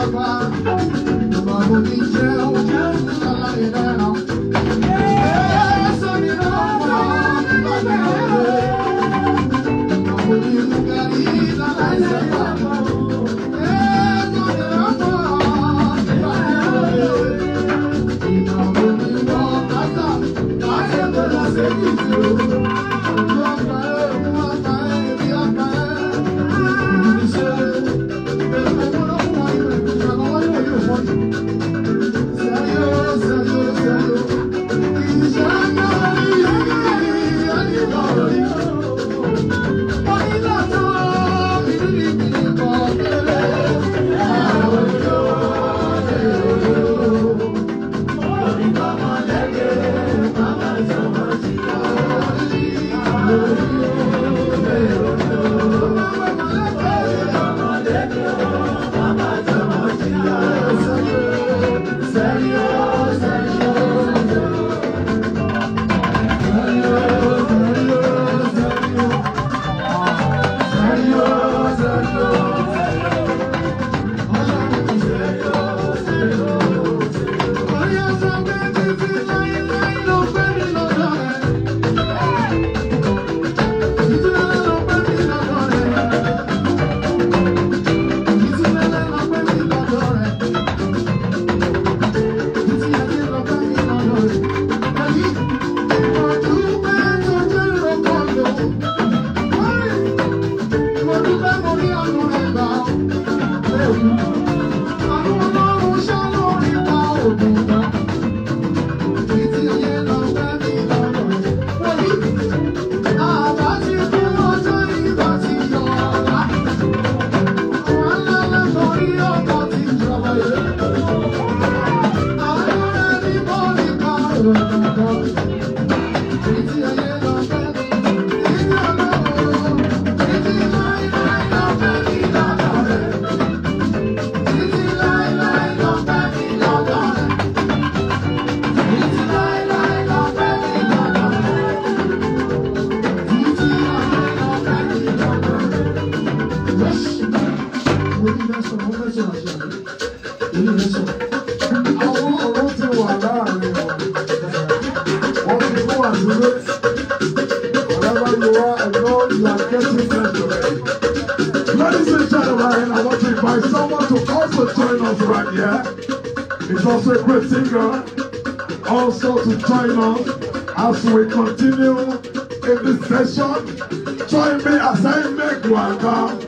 I'm Alabama. mẹ́sàn án mẹ́sàn án àṣà èyí mẹ́sàn I want to invite someone to also join us right here. He's also a great singer. Also to join us as we continue in this session. Join me as I make one come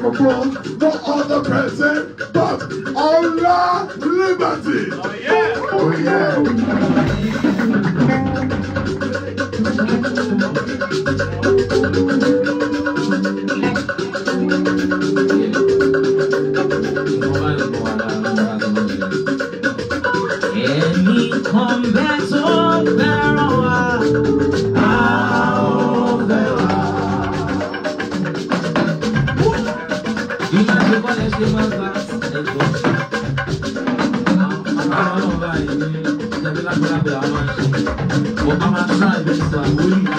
control no other person but Allah liberty. Oh yeah. Oh yeah. Bangui.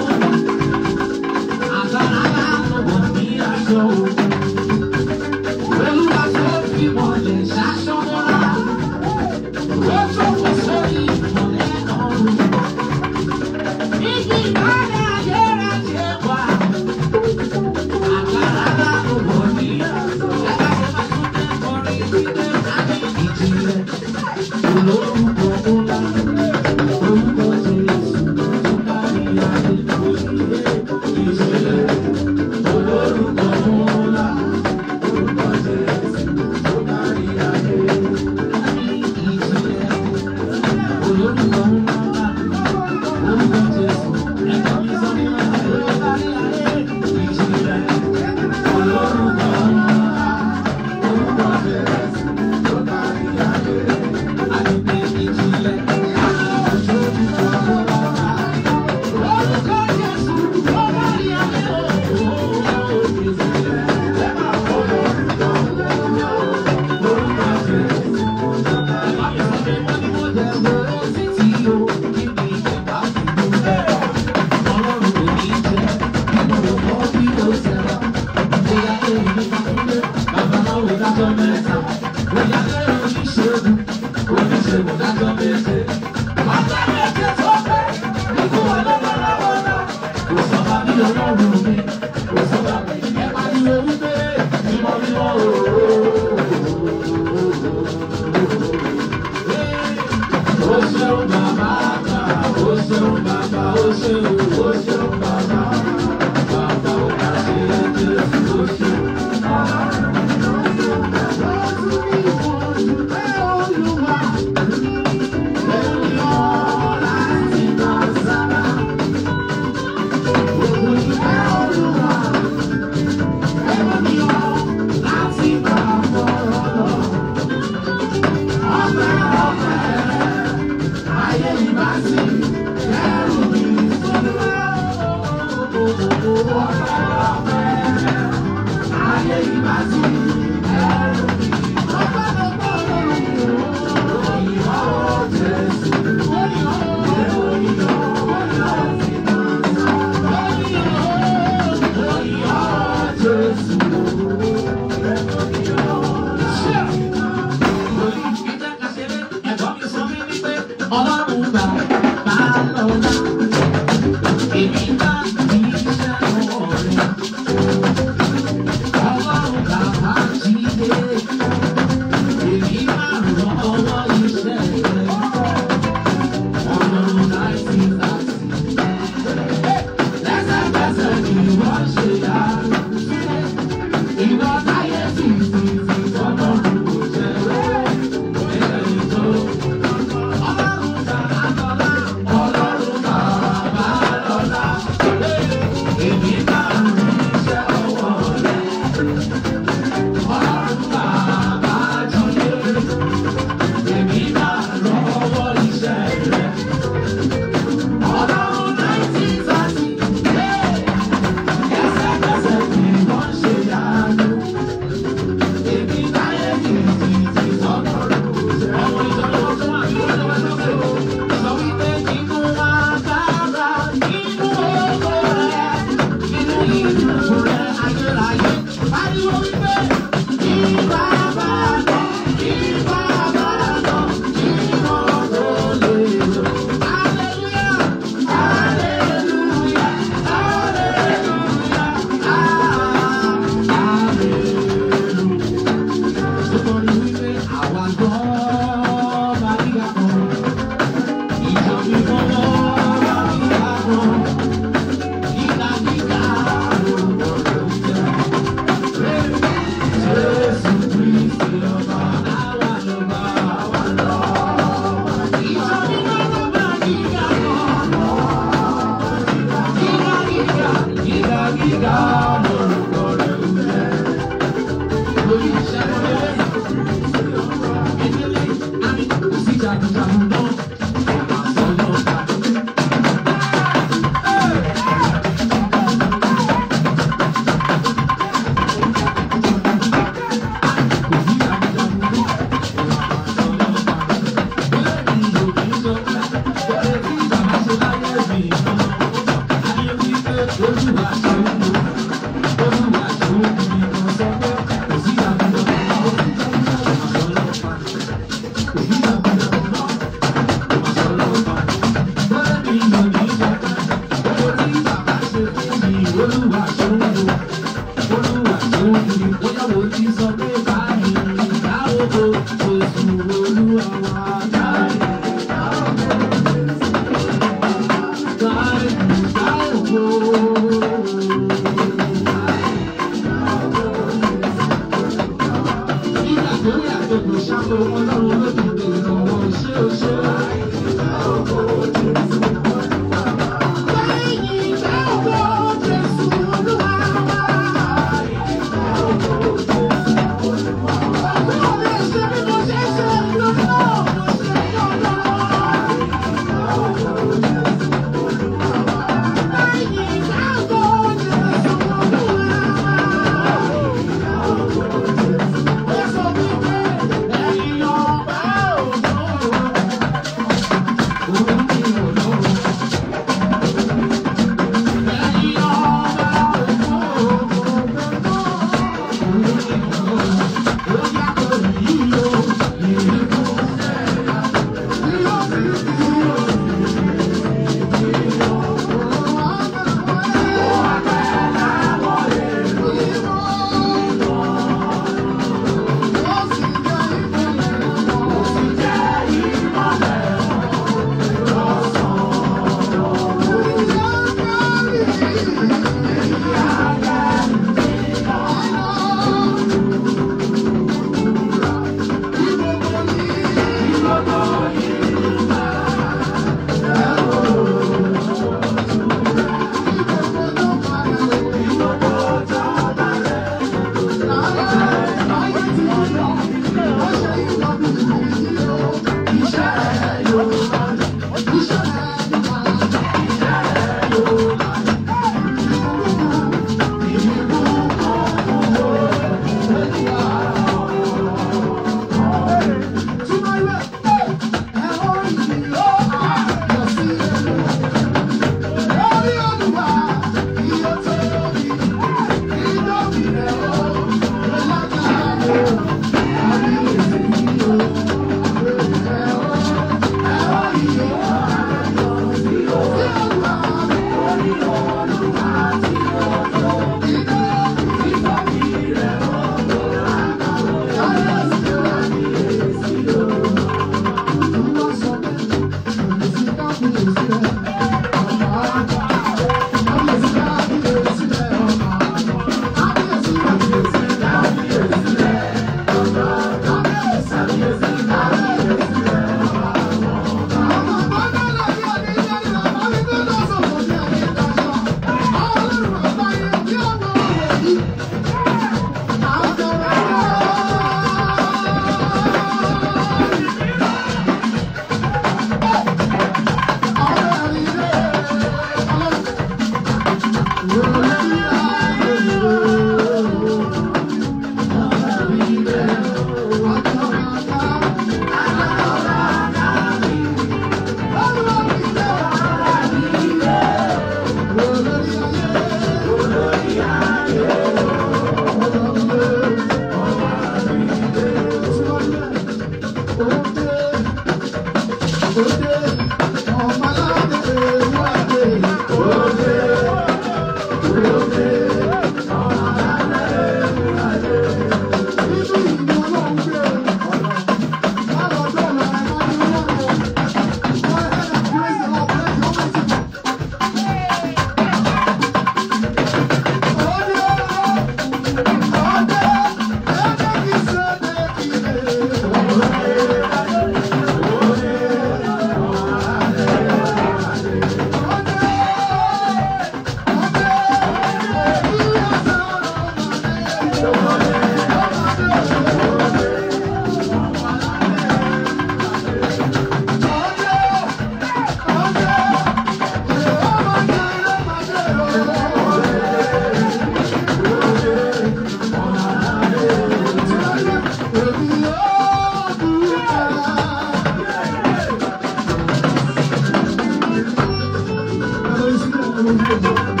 Thank you.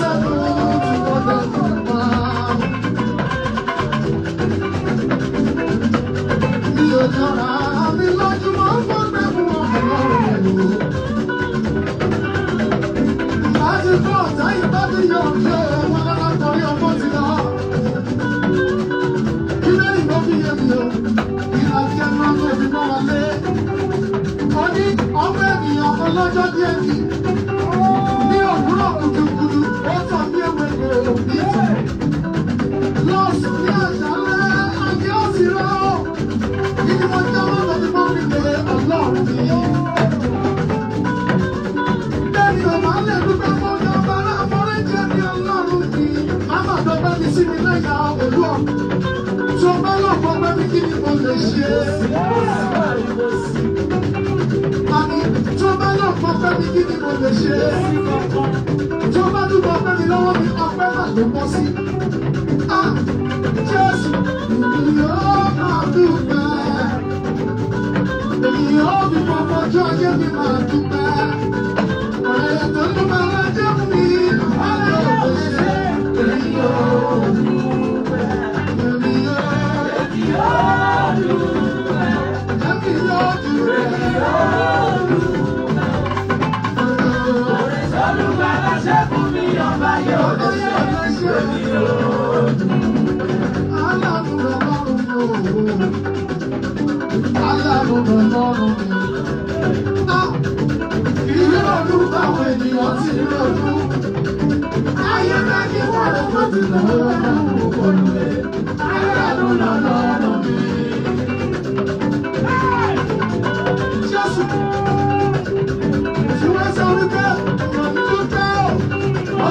Santo, Santo, ṣe àní tó bá náà mọ fẹ́ mi kí ni mo lè ṣe tó bá dúpọ̀ fẹ́ mi lọ́wọ́ mi ọpẹ́ náà ló pọ̀ sí. Jésù yóò máa dúpẹ́ yóò fi pọ̀ pọ̀ jọ ayé mi máa dúpẹ́. olùgbàlà ṣẹ́gun mi ọba yóò lè ṣe ìṣe mi o. aláàbò bàbá mi o aláàbò bàbá mi. ìlú ọdún báwọn ènìyàn ti rí ọdún. ayé bá ní wọ́n lọ́wọ́ ti lọ́wọ́ náà kó kọlu rẹ̀. aláàbò lọ́lọ́ ọ̀nà mi. Jésù.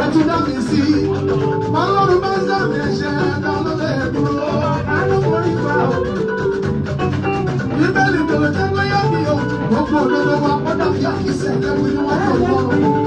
ẹtú dá mi sí My Ọlọ́run bá ń dá mi ẹ̀ṣẹ̀ ẹ̀dá ló lè dúró. Àánú forí gbà ó. Bíbélì bèrè tẹ́gbẹ́ yá mi o. Gbogbo òdodo wa kọ́dà fi àkísẹ̀ lẹ́wọ̀ inú wa tó lọ́rùn.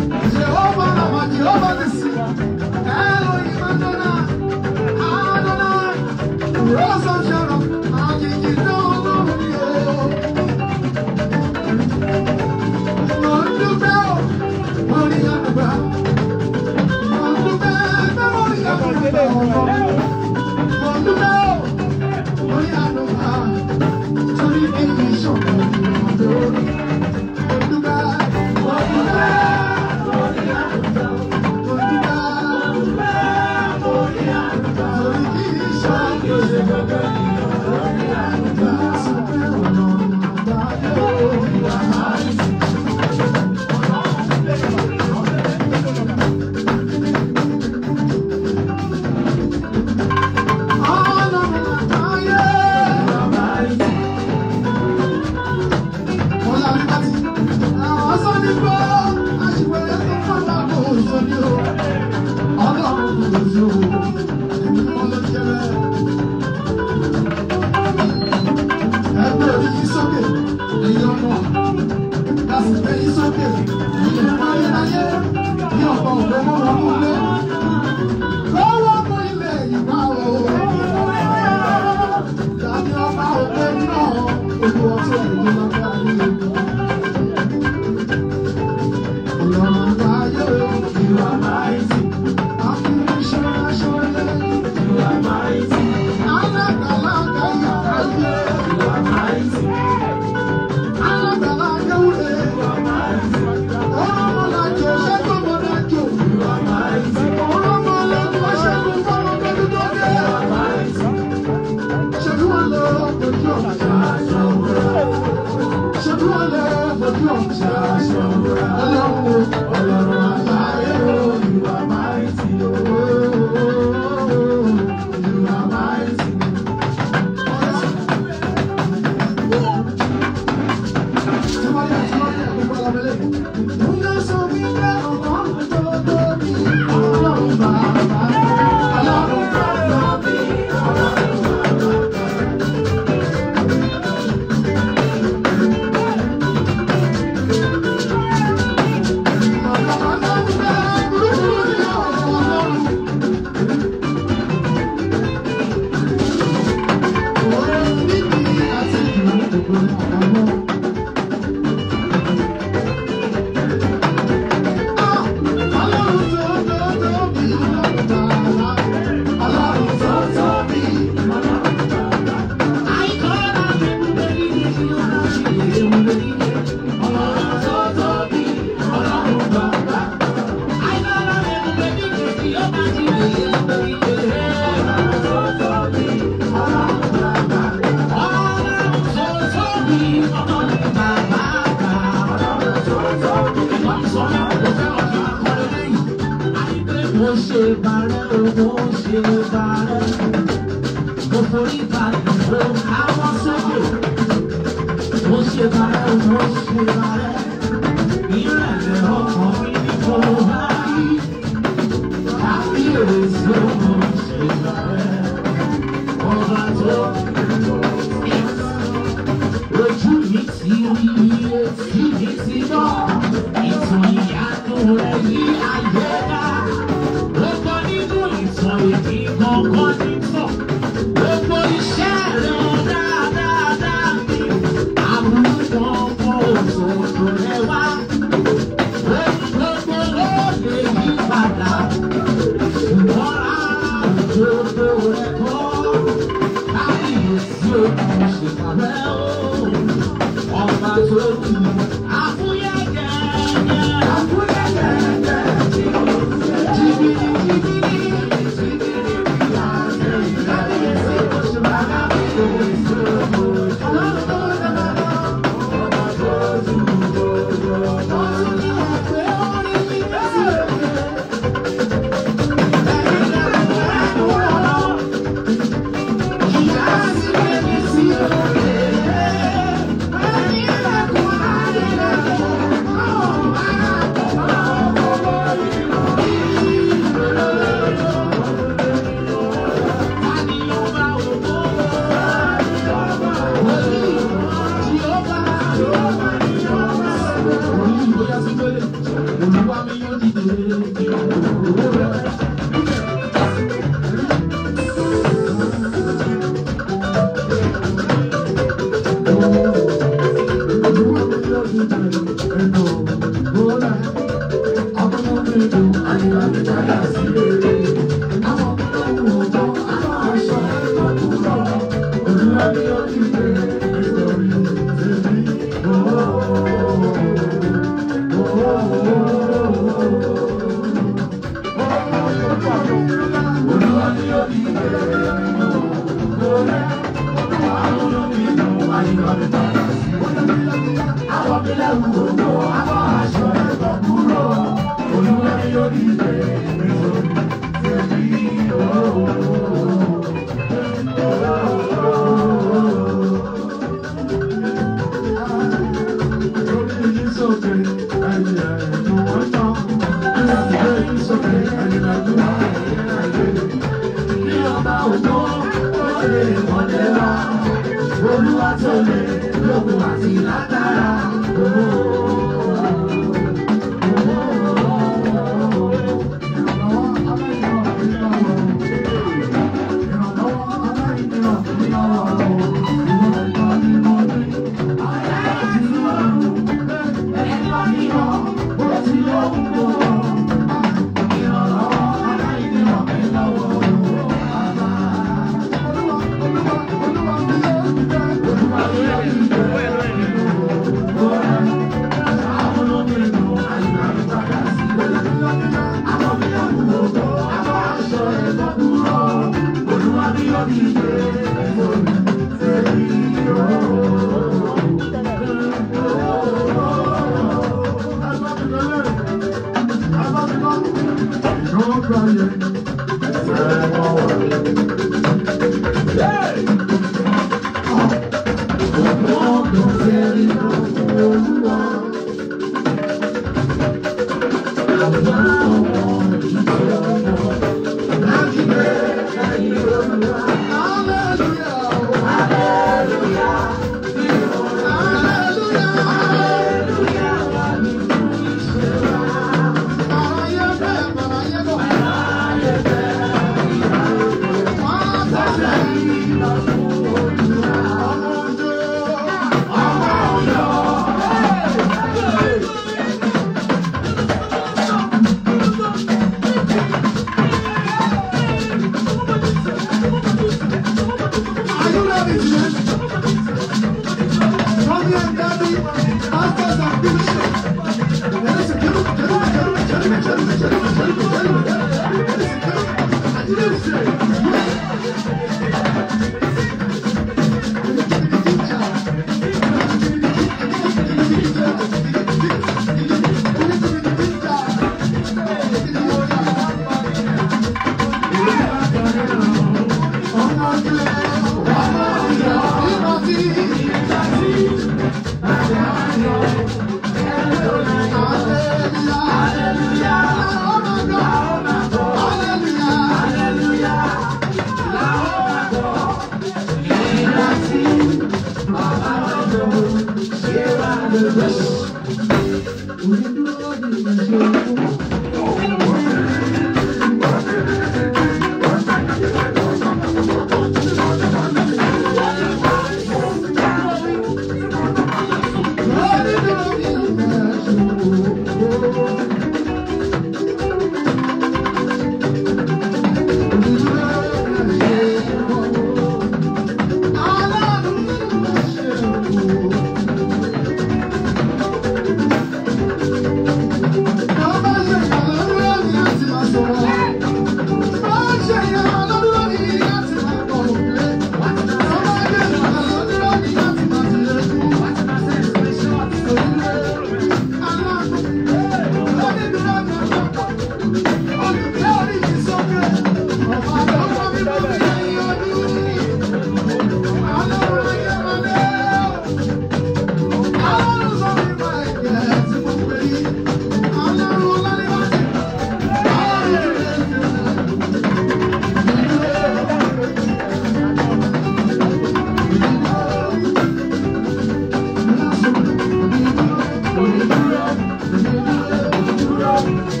Thank you.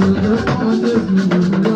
I'm Thank you.